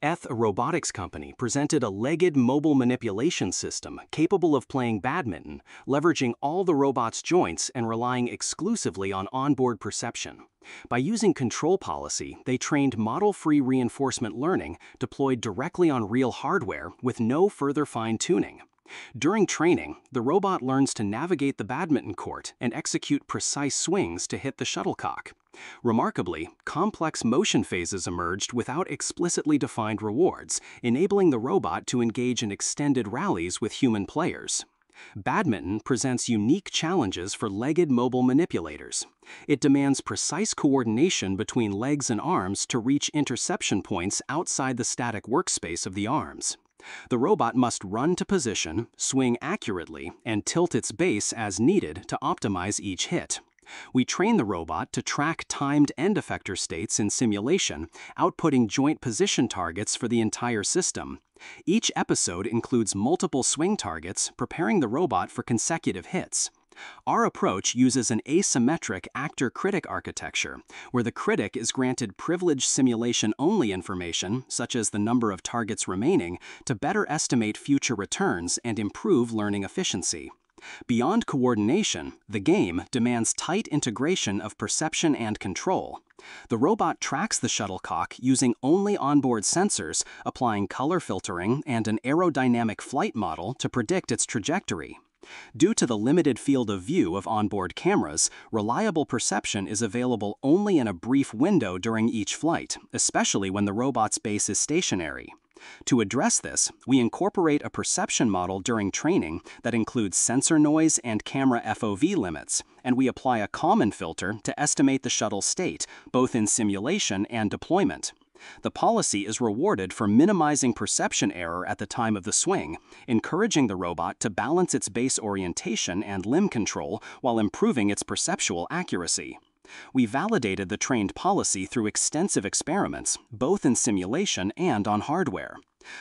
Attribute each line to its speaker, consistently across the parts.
Speaker 1: ETH, a robotics company, presented a legged mobile manipulation system capable of playing badminton, leveraging all the robot's joints and relying exclusively on onboard perception. By using control policy, they trained model-free reinforcement learning deployed directly on real hardware with no further fine-tuning. During training, the robot learns to navigate the badminton court and execute precise swings to hit the shuttlecock. Remarkably, complex motion phases emerged without explicitly defined rewards, enabling the robot to engage in extended rallies with human players. Badminton presents unique challenges for legged mobile manipulators. It demands precise coordination between legs and arms to reach interception points outside the static workspace of the arms. The robot must run to position, swing accurately, and tilt its base as needed to optimize each hit. We train the robot to track timed end effector states in simulation, outputting joint position targets for the entire system. Each episode includes multiple swing targets, preparing the robot for consecutive hits. Our approach uses an asymmetric actor-critic architecture, where the critic is granted privileged simulation-only information, such as the number of targets remaining, to better estimate future returns and improve learning efficiency. Beyond coordination, the game demands tight integration of perception and control. The robot tracks the shuttlecock using only onboard sensors, applying color filtering and an aerodynamic flight model to predict its trajectory. Due to the limited field of view of onboard cameras, reliable perception is available only in a brief window during each flight, especially when the robot's base is stationary. To address this, we incorporate a perception model during training that includes sensor noise and camera FOV limits, and we apply a Kalman filter to estimate the shuttle state, both in simulation and deployment. The policy is rewarded for minimizing perception error at the time of the swing, encouraging the robot to balance its base orientation and limb control while improving its perceptual accuracy. We validated the trained policy through extensive experiments, both in simulation and on hardware.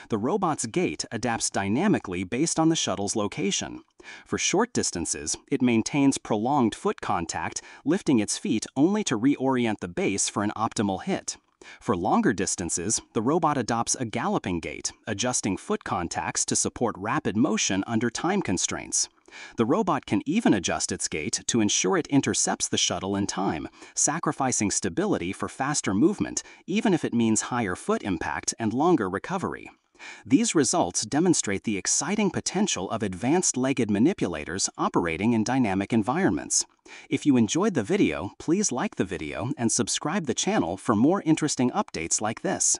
Speaker 1: The robot's gait adapts dynamically based on the shuttle's location. For short distances, it maintains prolonged foot contact, lifting its feet only to reorient the base for an optimal hit. For longer distances, the robot adopts a galloping gait, adjusting foot contacts to support rapid motion under time constraints. The robot can even adjust its gait to ensure it intercepts the shuttle in time, sacrificing stability for faster movement, even if it means higher foot impact and longer recovery. These results demonstrate the exciting potential of advanced legged manipulators operating in dynamic environments. If you enjoyed the video, please like the video and subscribe the channel for more interesting updates like this.